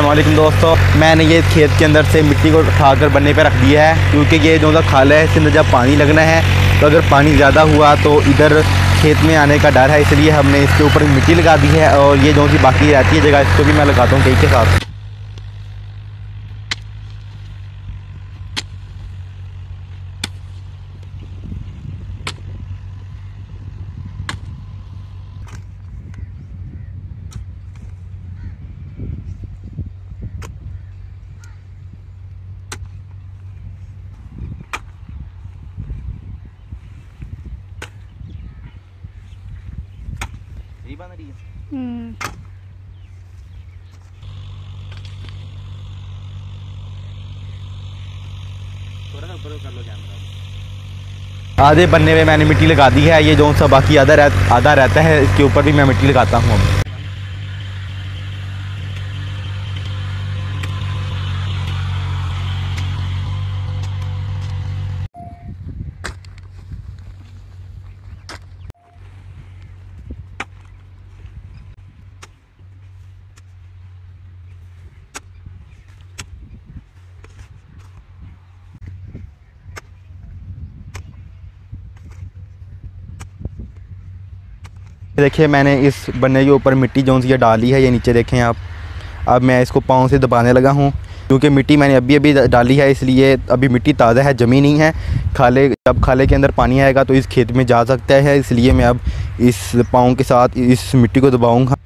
असलम दोस्तों। मैंने ये खेत के अंदर से मिट्टी को उठा कर बनने पर रख दिया है, क्योंकि ये जो खाला है, इसके अंदर जब पानी लगना है तो अगर पानी ज़्यादा हुआ तो इधर खेत में आने का डर है, इसलिए हमने इसके ऊपर मिट्टी लगा दी है, और ये जो सी बाकी रहती है जगह, इसको भी मैं लगाता हूँ कई के साथ। बन रही है थोड़ा सा ऊपर कर लो कैमरा आधे बनने में मैंने मिट्टी लगा दी है ये जो सा बाकी आधा रह आधा रहता है इसके ऊपर भी मैं मिट्टी लगाता हूँ अब। देखिए, मैंने इस बन्ने के ऊपर मिट्टी जो ये डाली है, ये नीचे देखें आप। अब मैं इसको पाँव से दबाने लगा हूँ, क्योंकि मिट्टी मैंने अभी अभी डाली है, इसलिए अभी मिट्टी ताज़ा है, जमी नहीं है। खाले, जब खाले के अंदर पानी आएगा तो इस खेत में जा सकता है, इसलिए मैं अब इस पाँव के साथ, इस मिट्टी को दबाऊँगा।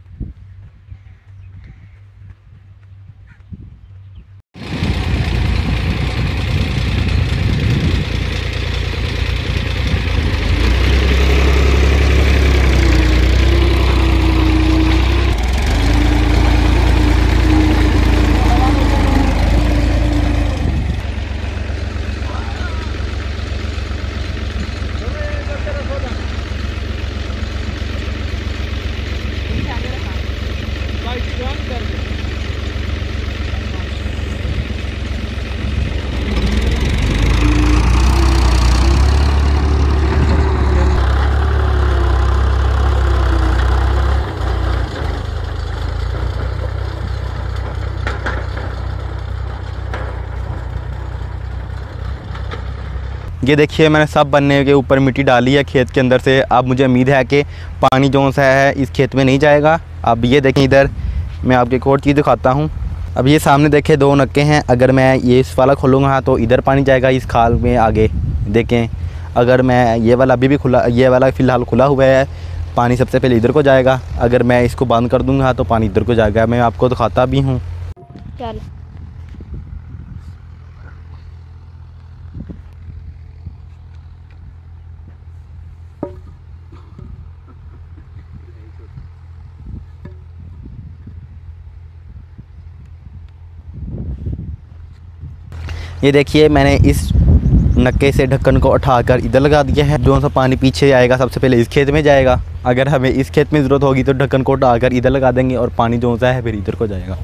ये देखिए, मैंने सब बनने के ऊपर मिट्टी डाली है खेत के अंदर से। अब मुझे उम्मीद है कि पानी जो सा है, इस खेत में नहीं जाएगा। अब ये देखें इधर, मैं आपको एक और चीज़ दिखाता हूँ। अब ये सामने देखे दो नक्के हैं। अगर मैं ये इस वाला खोलूँगा तो इधर पानी जाएगा इस खाल में आगे। देखें, अगर मैं ये वाला अभी भी खुला, ये वाला फ़िलहाल खुला हुआ है, पानी सबसे पहले इधर को जाएगा। अगर मैं इसको बंद कर दूँगा तो पानी इधर को जाएगा। मैं आपको दिखाता भी हूँ। चल। ये देखिए, मैंने इस नक्के से ढक्कन को उठाकर इधर लगा दिया है। जो सा पानी पीछे आएगा सबसे पहले इस खेत में जाएगा। अगर हमें इस खेत में ज़रूरत होगी तो ढक्कन को उठाकर इधर लगा देंगे और पानी जो सा है, फिर इधर को जाएगा।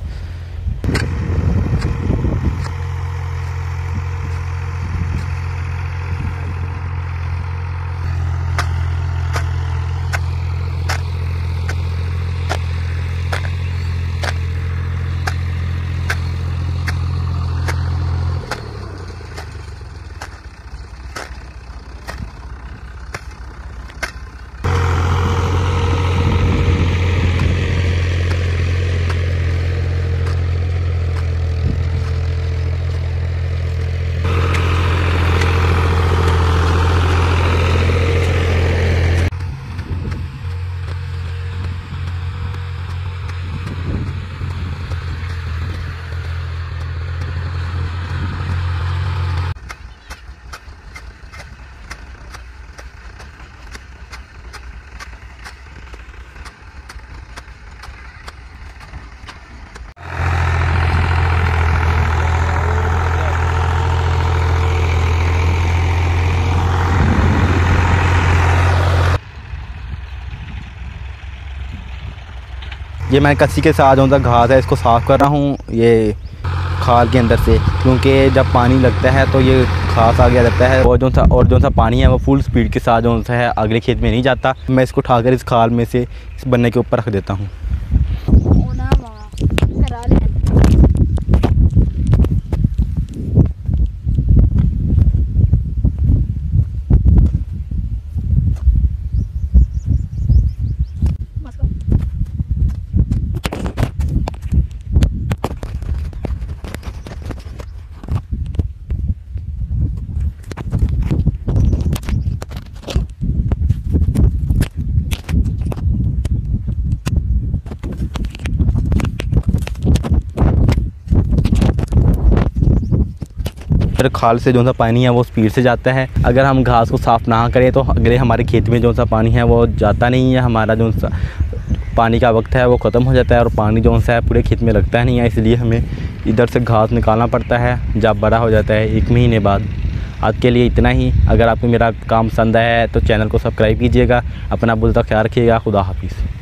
ये मैं कस्सी के साथ जो घास है, इसको साफ़ कर रहा हूँ। ये खाल के अंदर से, क्योंकि जब पानी लगता है तो ये घास आ गया रहता है। और जो सा और जो सा पानी है वो फुल स्पीड के साथ जो सा है, अगले खेत में नहीं जाता। मैं इसको उठाकर इस खाल में से इस बनने के ऊपर रख देता हूँ। खाल से जो सा पानी है वो स्पीड से जाता है, अगर हम घास को साफ़ ना करें तो अगले हमारे खेत में जो सा पानी है वो जाता नहीं है, हमारा जो सा पानी का वक्त है वो ख़त्म हो जाता है और पानी जो सा है पूरे खेत में लगता नहीं है, इसलिए हमें इधर से घास निकालना पड़ता है, जब बड़ा हो जाता है एक महीने बाद। आज के लिए इतना ही। अगर आपको मेरा काम पसंद आया है तो चैनल को सब्सक्राइब कीजिएगा, अपना बुलता ख्याल रखिएगा, खुदा हाफिज़।